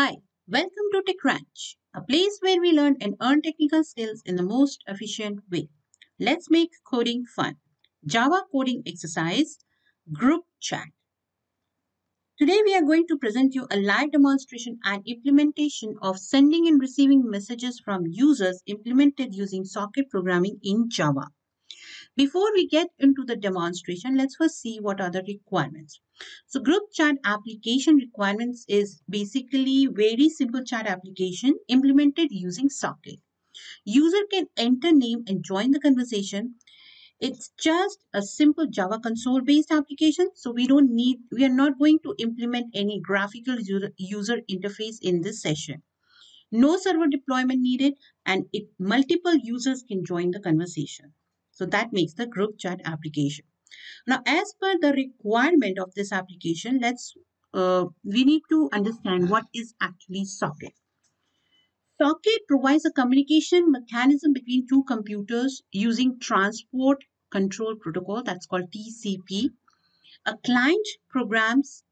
Hi, welcome to TechRanch, a place where we learn and earn technical skills in the most efficient way. Let's make coding fun. Java coding exercise, group chat. Today we are going to present you a live demonstration and implementation of sending and receiving messages from users implemented using socket programming in Java. Before we get into the demonstration, let's first see what are the requirements. So group chat application requirements is basically very simple chat application implemented using socket. User can enter name and join the conversation. It's just a simple Java console based application. So we don't need, we are not going to implement any graphical user, interface in this session. No server deployment needed and it multiple users can join the conversation. So that makes the group chat application. Now, as per the requirement of this application, let's uh, we need to understand what is actually socket. Socket provides a communication mechanism between two computers using transport control protocol that's called TCP. A client programs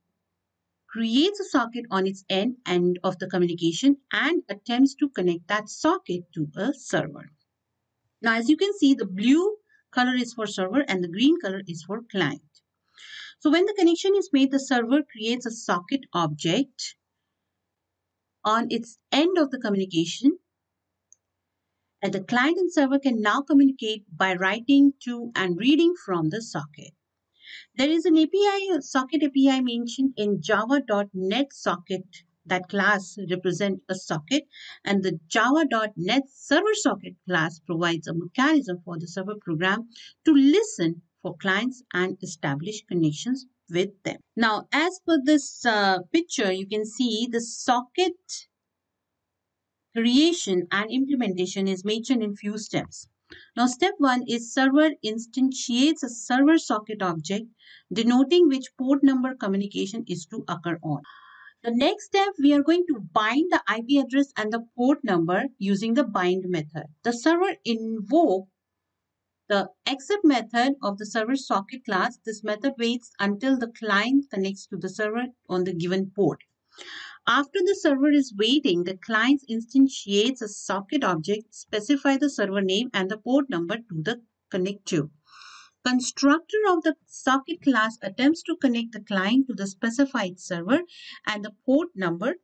creates a socket on its end end of the communication and attempts to connect that socket to a server. Now, as you can see, the blue color is for server and the green color is for client. So when the connection is made, the server creates a socket object on its end of the communication and the client and server can now communicate by writing to and reading from the socket. There is an API, socket API mentioned in java.net socket that class represent a socket and the java.net server socket class provides a mechanism for the server program to listen for clients and establish connections with them. Now, as per this uh, picture, you can see the socket creation and implementation is mentioned in few steps. Now, step one is server instantiates a server socket object denoting which port number communication is to occur on. The next step, we are going to bind the IP address and the port number using the bind method. The server invoke the accept method of the server socket class. This method waits until the client connects to the server on the given port. After the server is waiting, the client instantiates a socket object, specify the server name and the port number to the connect to. Constructor of the socket class attempts to connect the client to the specified server and the port number.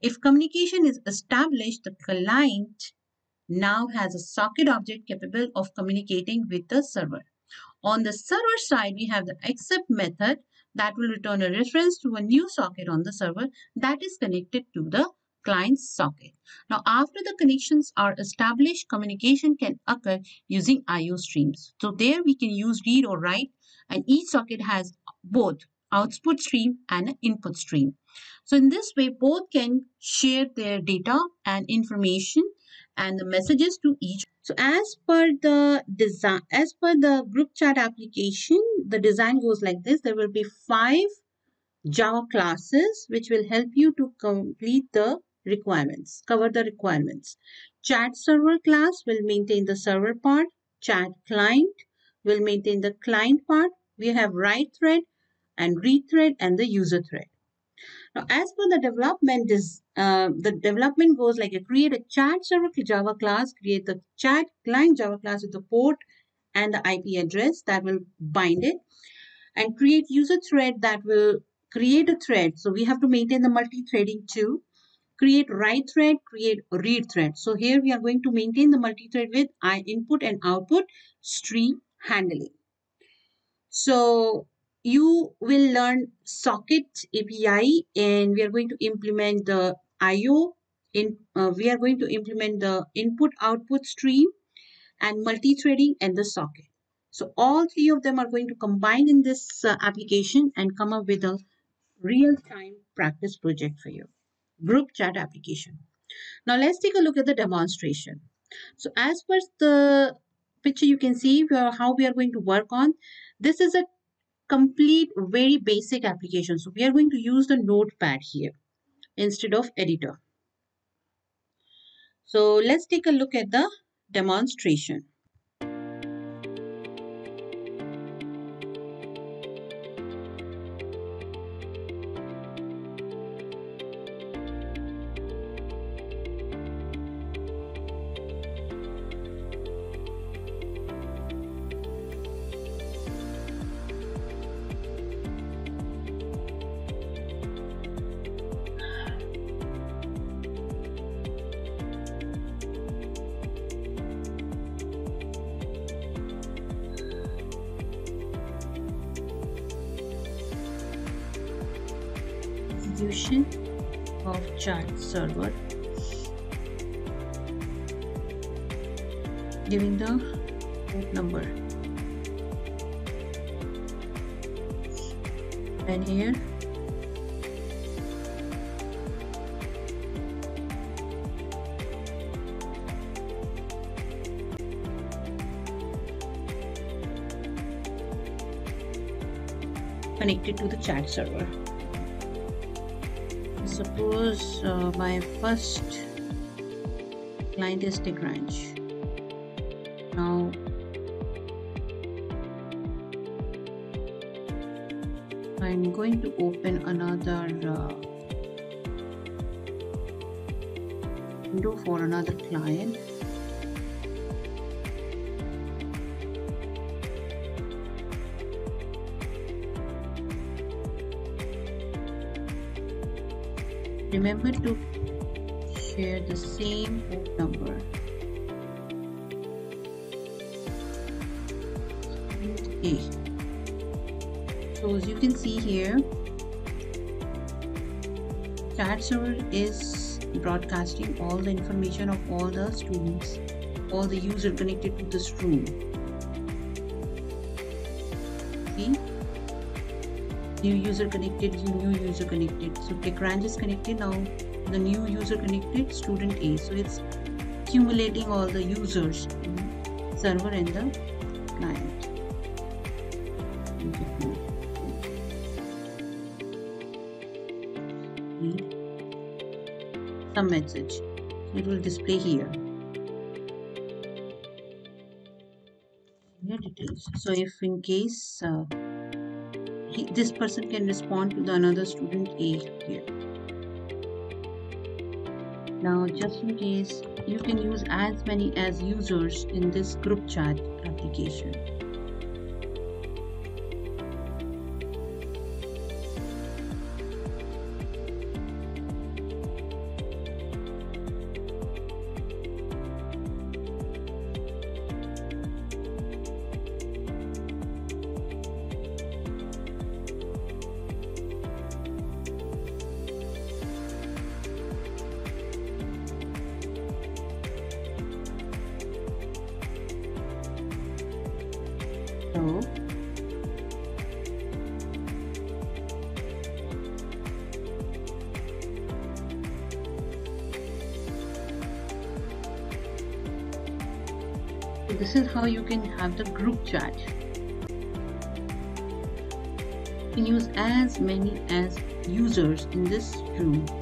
If communication is established, the client now has a socket object capable of communicating with the server. On the server side, we have the accept method that will return a reference to a new socket on the server that is connected to the client socket. Now, after the connections are established, communication can occur using IO streams. So there we can use read or write and each socket has both output stream and an input stream. So in this way, both can share their data and information and the messages to each. So as per the design, as per the group chat application, the design goes like this. There will be five Java classes which will help you to complete the requirements, cover the requirements. Chat server class will maintain the server part. Chat client will maintain the client part. We have write thread and read thread and the user thread. Now, as for the development is uh, the development goes like a create a chat server Java class, create the chat client Java class with the port and the IP address that will bind it, and create user thread that will create a thread. So we have to maintain the multi-threading too create write thread, create read thread. So here we are going to maintain the multi-thread with I input and output stream handling. So you will learn socket API and we are going to implement the IO. In, uh, we are going to implement the input output stream and multi-threading and the socket. So all three of them are going to combine in this uh, application and come up with a real-time practice project for you group chat application. Now let's take a look at the demonstration. So as per the picture you can see how we are going to work on. This is a complete very basic application. So we are going to use the notepad here instead of editor. So let's take a look at the demonstration. Distribution of chat server giving the port number. And here. Connected to the chat server. Suppose uh, my first client is TechRanch. Now I'm going to open another uh, window for another client remember to share the same number. Okay. So as you can see here chat server is broadcasting all the information of all the students all the user connected to this room. See new user connected new user connected. So TechRanch is connected now. The new user connected student A. So it's accumulating all the users server and the client. Some message. It will display here. Here details so if in case uh, he, this person can respond to the another student A here. Now just in case you can use as many as users in this group chat application. This is how you can have the group chat. You can use as many as users in this room.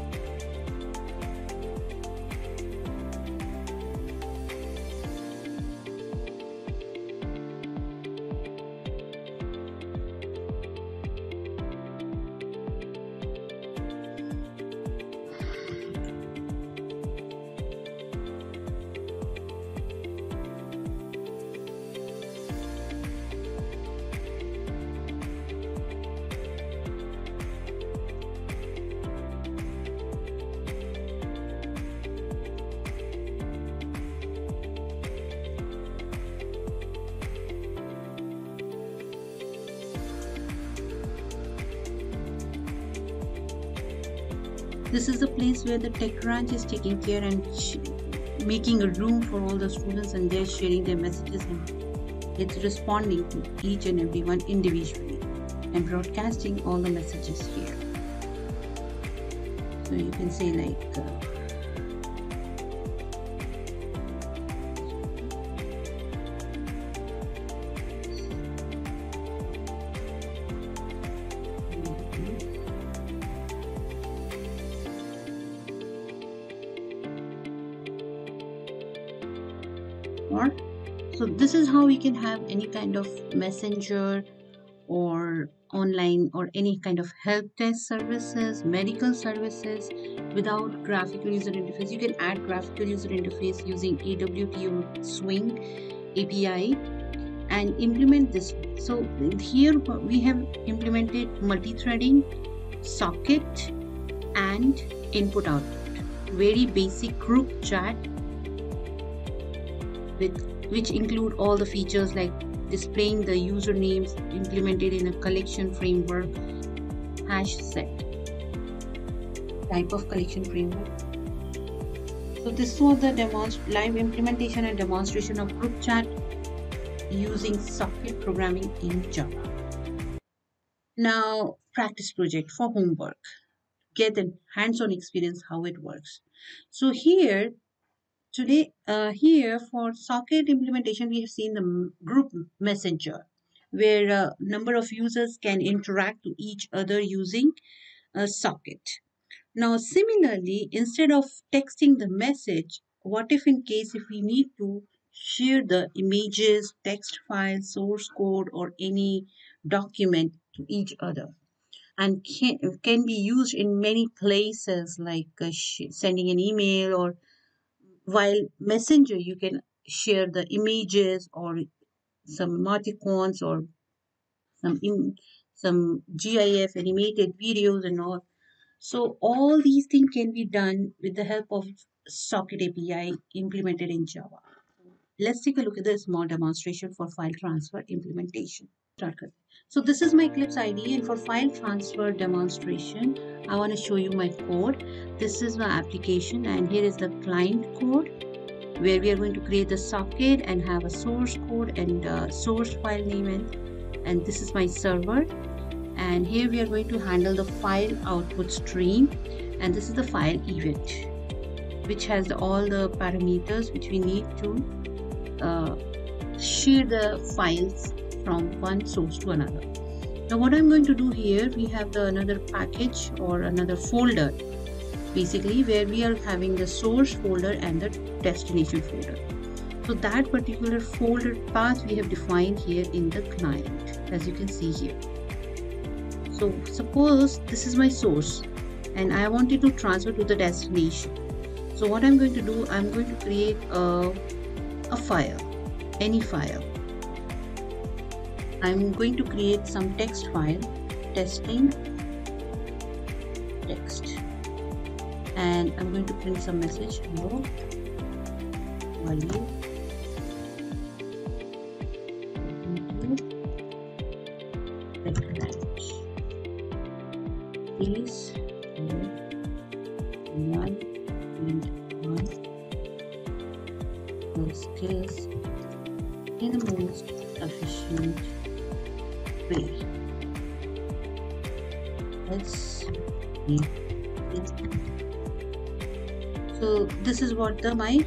This is the place where the TechRanch is taking care and making a room for all the students and they're sharing their messages and it's responding to each and every one individually and broadcasting all the messages here. So you can say like uh, this is how we can have any kind of messenger or online or any kind of help desk services medical services without graphical user interface. You can add graphical user interface using awto swing api and implement this. So here we have implemented multi-threading socket and input output very basic group chat with which include all the features like displaying the usernames implemented in a collection framework hash set type of collection framework. So this was the live implementation and demonstration of group chat using socket programming in Java. Now practice project for homework. Get a hands-on experience how it works. So here today uh, here for socket implementation we have seen the group messenger where a number of users can interact to each other using a socket. Now, similarly, instead of texting the message, what if in case if we need to share the images, text file, source code, or any document to each other? And can, can be used in many places like uh, sending an email or while messenger you can share the images or some emoticons or some in some GIF animated videos and all. So all these things can be done with the help of Socket API implemented in Java. Let's take a look at the small demonstration for file transfer implementation. So this is my Eclipse IDE and for file transfer demonstration, I want to show you my code. This is my application and here is the client code where we are going to create the socket and have a source code and source file name and, and this is my server. And here we are going to handle the file output stream. And this is the file event which has all the parameters which we need to uh, share the files from one source to another. Now what I'm going to do here we have the another package or another folder basically where we are having the source folder and the destination folder. So that particular folder path we have defined here in the client as you can see here. So suppose this is my source and I wanted to transfer to the destination. So what I'm going to do I'm going to create a, a file any file I'm going to create some text file testing text. And I'm going to print some message. Hello. Value Let's so this is what the my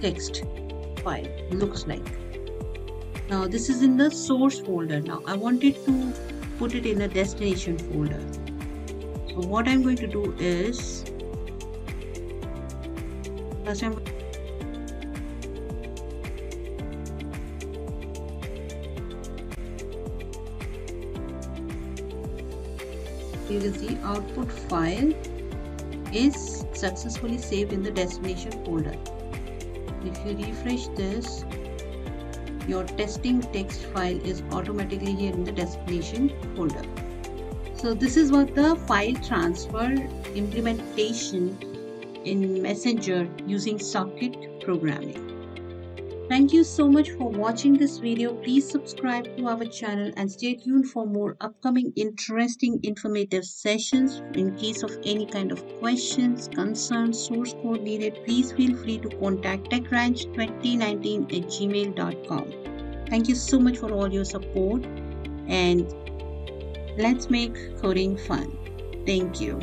text file looks like. Now this is in the source folder. Now I wanted to put it in a destination folder. So what I'm going to do is first I'm you can see output file is successfully saved in the destination folder. If you refresh this, your testing text file is automatically here in the destination folder. So this is what the file transfer implementation in Messenger using socket programming. Thank you so much for watching this video. Please subscribe to our channel and stay tuned for more upcoming interesting informative sessions. In case of any kind of questions, concerns, source code needed, please feel free to contact techranch2019 at gmail.com. Thank you so much for all your support and let's make coding fun. Thank you.